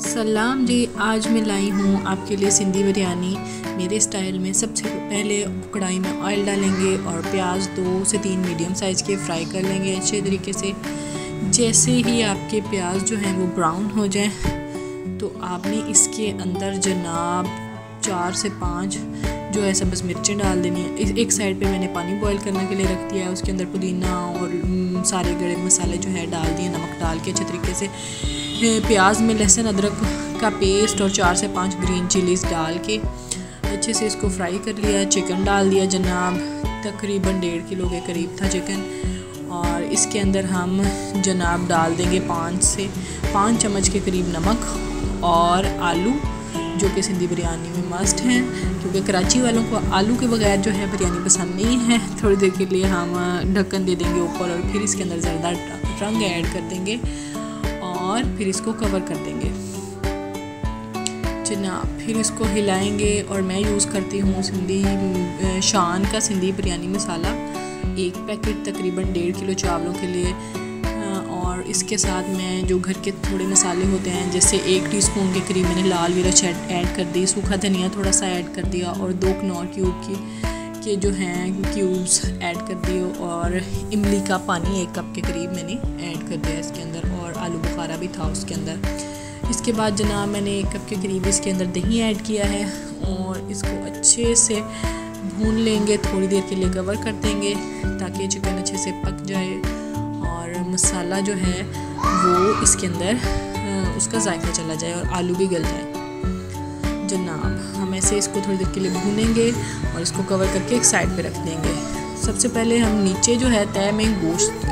सलाम जी, आज मैं लाई हूँ आपके लिए सिंधी बिरयानी। मेरे स्टाइल में सबसे पहले कढ़ाई में ऑयल डालेंगे और प्याज दो से तीन मीडियम साइज़ के फ्राई कर लेंगे अच्छे तरीके से। जैसे ही आपके प्याज जो हैं वो ब्राउन हो जाए तो आपने इसके अंदर जनाब चार से पाँच जो है सब्ज़ मिर्चें डाल देनी है। एक साइड पे मैंने पानी बॉईल करने के लिए रख दिया है, उसके अंदर पुदीना और सारे गड़े मसाले जो है डाल दिए नमक डाल के अच्छे तरीके से। प्याज में लहसुन, अदरक का पेस्ट और चार से पाँच ग्रीन चिलीज़ डाल के अच्छे से इसको फ्राई कर लिया, चिकन डाल दिया जनाब। तकरीबन डेढ़ किलो के करीब था चिकन। और इसके अंदर हम जनाब डाल देंगे पाँच से पाँच चम्मच के करीब नमक और आलू, जो कि सिंधी बिरयानी में मस्ट हैं, क्योंकि कराची वालों को आलू के बगैर जो है बिरयानी पसंद नहीं है। थोड़ी देर के लिए हम ढक्कन दे देंगे ऊपर और फिर इसके अंदर ज़्यादा रंग ऐड कर देंगे। और फिर इसको कवर कर देंगे। जनाब फिर इसको हिलाएँगे और मैं यूज़ करती हूँ सिंधी शान का सिंधी बिरयानी मसाला। एक पैकेट तकरीबन डेढ़ किलो चावलों के लिए। और इसके साथ मैं जो घर के थोड़े मसाले होते हैं, जैसे एक टीस्पून के करीब मैंने लाल मिर्च ऐड कर दी, सूखा धनिया थोड़ा सा ऐड कर दिया और दो कनौर क्यूब की के जो हैं क्यूब्स ऐड कर दिए और इमली का पानी एक कप के करीब मैंने ऐड कर दिया इसके अंदर और आलू बुखारा भी था उसके अंदर। इसके बाद जनाब मैंने एक कप के करीब इसके अंदर दही ऐड किया है और इसको अच्छे से भून लेंगे, थोड़ी देर के लिए कवर कर देंगे ताकि चिकन अच्छे से पक जाए और मसाला जो है वो इसके अंदर उसका जायका चला जाए और आलू भी गल जाए। जनाब हम ऐसे इसको थोड़ी देर के लिए भूनेंगे और इसको कवर करके एक साइड पे रख देंगे। सबसे पहले हम नीचे जो है तय में गोश्त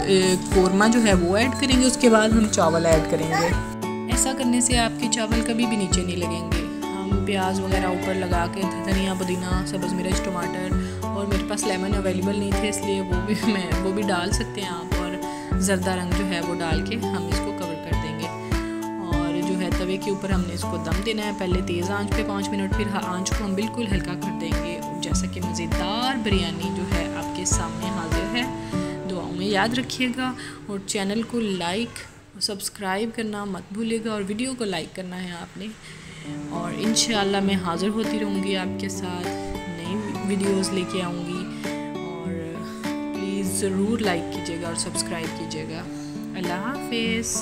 कौरमा जो है वो ऐड करेंगे, उसके बाद हम चावल ऐड करेंगे। ऐसा करने से आपके चावल कभी भी नीचे नहीं लगेंगे। हम प्याज वगैरह ऊपर लगा के, धनिया, पुदीना, सब्ज़, मिर्च, टमाटर और मेरे पास लेमन अवेलेबल नहीं थे, इसलिए वो भी मैं, वो भी डाल सकते हैं आप और जरदा रंग जो है वो डाल के हम इसको तवे के ऊपर हमने इसको दम देना है। पहले तेज़ आँच पे पाँच मिनट, फिर आँच को हम बिल्कुल हल्का कर देंगे। जैसा कि मज़ेदार बिरयानी जो है आपके सामने हाजिर है। दुआओं में याद रखिएगा और चैनल को लाइक, सब्सक्राइब करना मत भूलिएगा और वीडियो को लाइक करना है आपने। और इन मैं हाज़िर होती रहूँगी आपके साथ नई वीडियोस लेके आऊँगी। और प्लीज़ ज़रूर लाइक कीजिएगा और सब्सक्राइब कीजिएगा। अल्लाह हाफिज़।